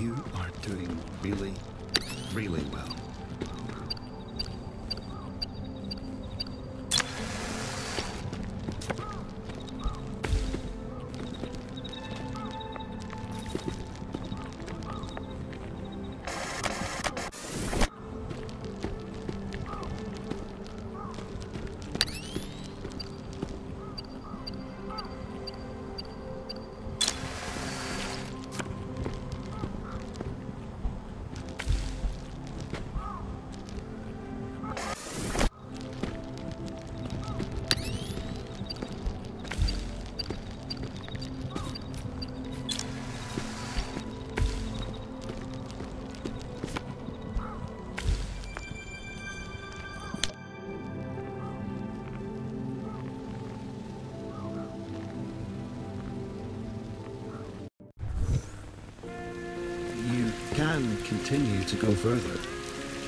You are doing really, really well. Can continue to go further,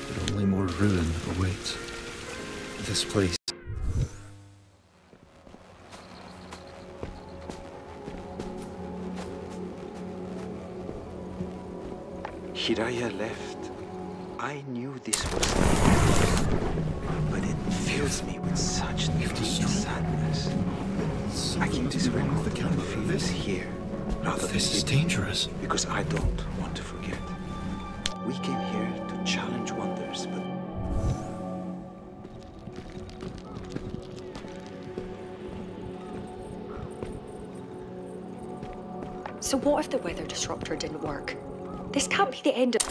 but only more ruin awaits. This place. Hiraya left. I knew this was but it fills me with such deep sadness. I keep this record the feelings This, here, rather this is dangerous. because I don't So what if the weather disruptor didn't work? This can't be the end of...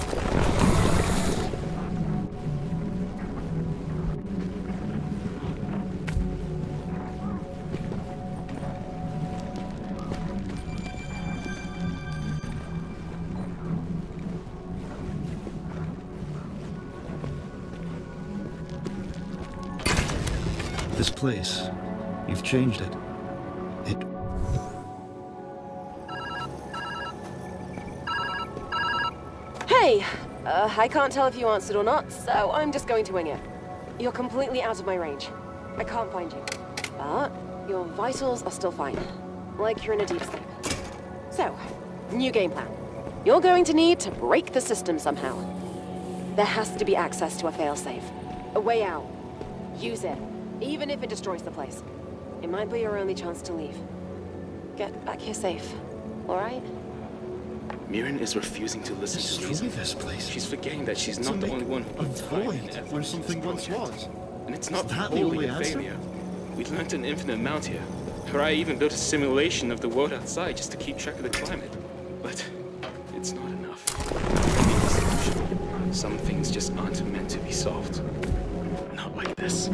This place. You've changed it. Uh, I can't tell if you answered or not, so I'm just going to wing it. You're completely out of my range. I can't find you. But your vitals are still fine. Like you're in a deep sleep. So, new game plan. You're going to need to break the system somehow. There has to be access to a failsafe. A way out. Use it. Even if it destroys the place. It might be your only chance to leave. Get back here safe. Alright? Mirren is refusing to listen to Destroy reason. this place. She's forgetting that she's To not the only one who a put time and void where something once was. And it's not that the only answer? failure. We learned an infinite amount here. Hiraya even built a simulation of the world outside just to keep track of the climate. But it's not enough. We need a solution. Some things just aren't meant to be solved. Not like this.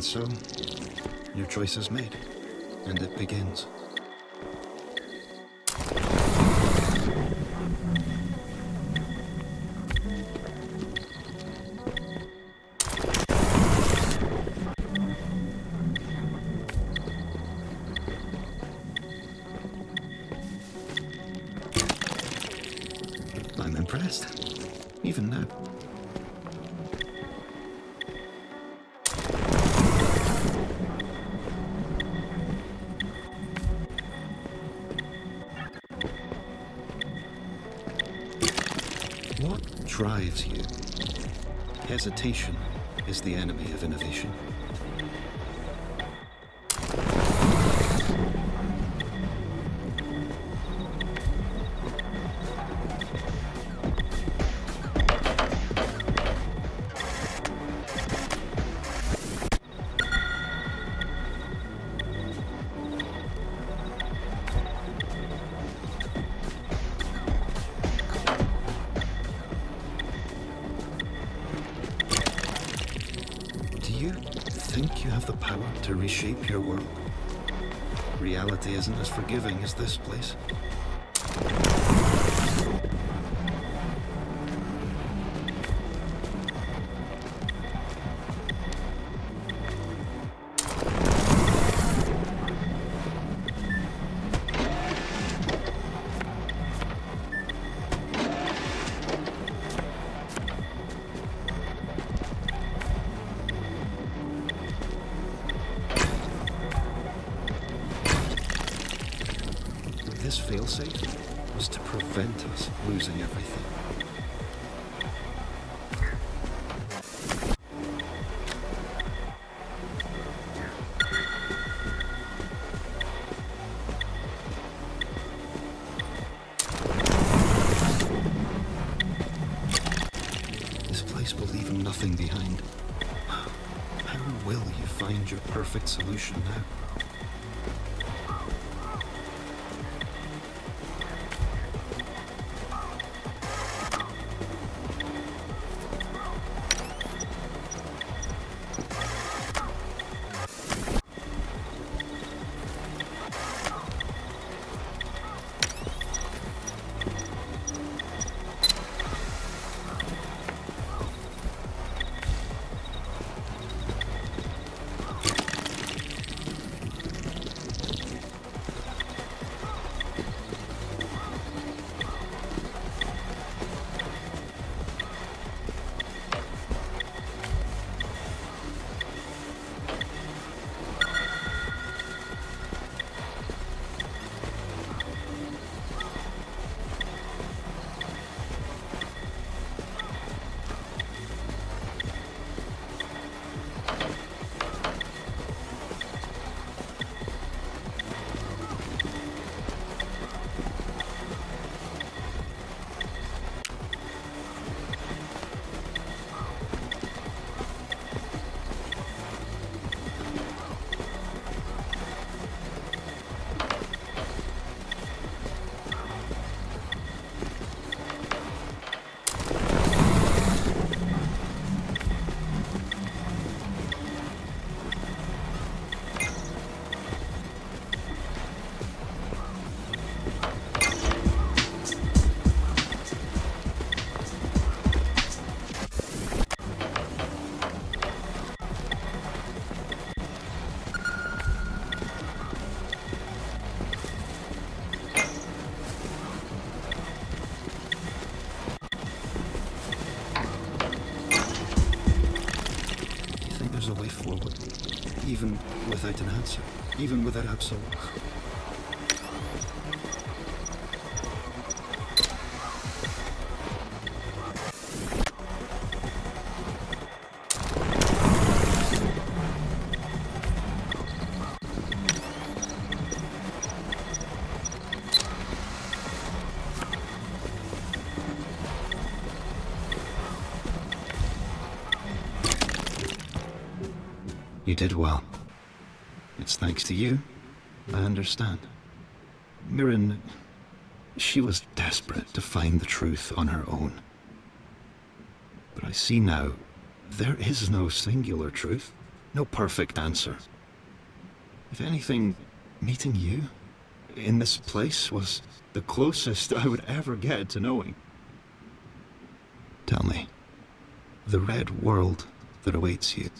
And so, your choice is made, and it begins. Drives you? Hesitation is the enemy of innovation. You have the power to reshape your world? Reality isn't as forgiving as this place. failsafe was to prevent us losing everything. This place will leave nothing behind. How will you find your perfect solution now? Even without Absol? You did well. Thanks to you. I understand. Mirren, she was desperate to find the truth on her own. But I see now, there is no singular truth, no perfect answer. If anything, meeting you in this place was the closest I would ever get to knowing. Tell me, the red world that awaits you,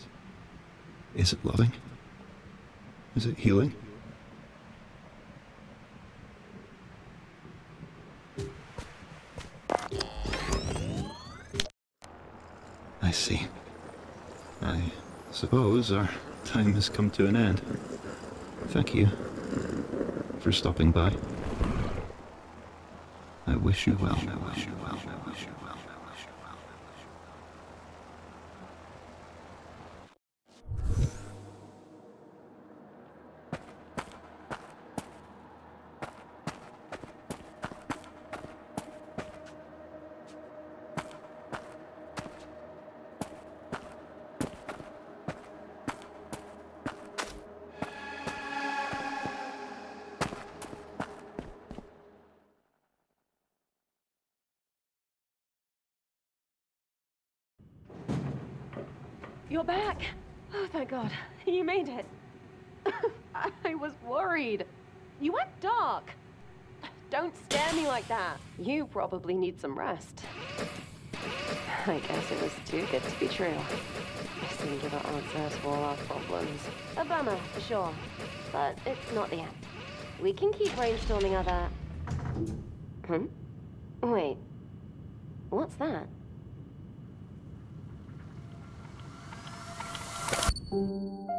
is it loving? Is it healing? I see. I suppose our time has come to an end. Thank you for stopping by. I wish you well. I wish you well. I wish you well. You're back. Oh, thank God. You made it. I was worried. You went dark. Don't scare me like that. You probably need some rest. I guess it was too good to be true. Have answers for all our problems. A bummer, for sure. But it's not the end. We can keep brainstorming other... Hmm? Wait. What's that? Thank you.